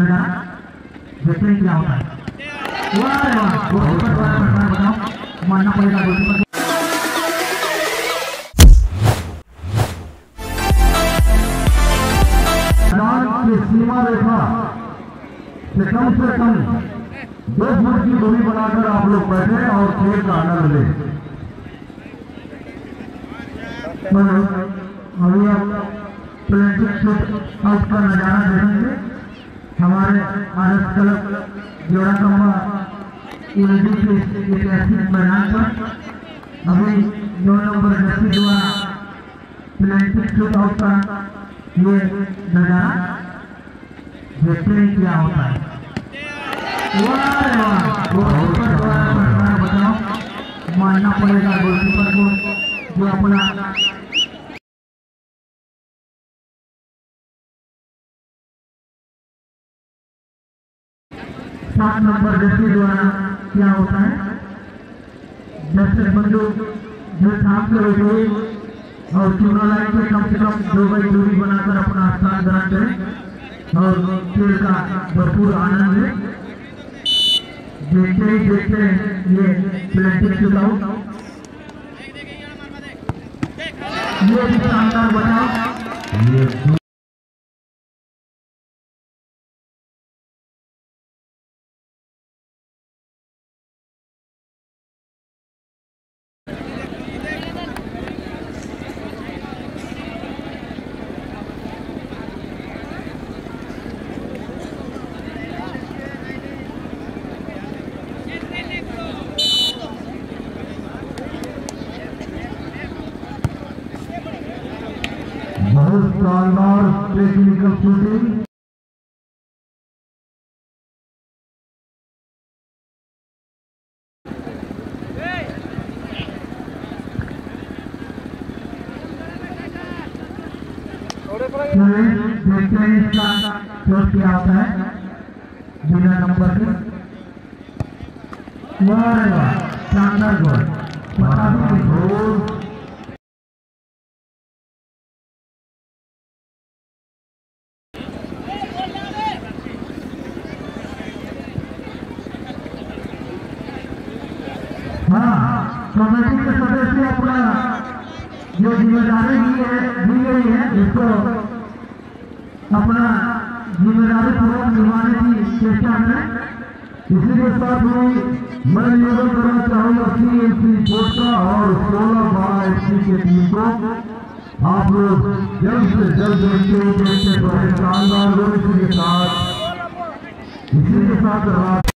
नज़ारा देखते हैं होता है मानना पड़ेगा सीमा रेखा से कम से कम दो फुट की दूरी बनाकर आप लोग बैठे और खेल का आनंद लें अभी आप प्लेटिक शूट का नज़ारा देखेंगे हमारे आरएस क्लब जोड़ा कम्बा यूनिटी के ऐतिहासिक मैदान पर। अभी दो नंबर जैसे द्वारा प्लेटिक शूट आउट का ये नज़ारा देखते हैं क्या होता है। मानना पड़ेगा, गोलकीपर को, जो अपना सात नंबर जैसे द्वारा क्या होता है। जैसे बंदू जो साफ़ से बैठे और चूना लाइन से कम से कम दो गज दूरी बनाकर अपना स्थान ग्रहण करें और खेल का भरपूर आनंद लें। देखते ही, देखते ये प्लेटिक चुकाओ ये भी शानदार बनाओ बहुत शानदार टेक्निकल शूटिंग देखते हैं इसका शॉट क्या होता है बिना नंबर के वाह शानदार गोल बता कमेटी के सदस्य अपना जो ज़िम्मेदारी दी गई है, इसको अपना ज़िम्मेदारी पूर्वक निभाने की चेष्टा करें। इसी के साथ ही मैं निवेदन करना चाहूँगा सी एम सी कोटा और सोलह बारह एफ़ की टीम को आप लोग जल्द से जल्द देखते देखते बड़े शानदार लोग इसी के साथ इसी के साथ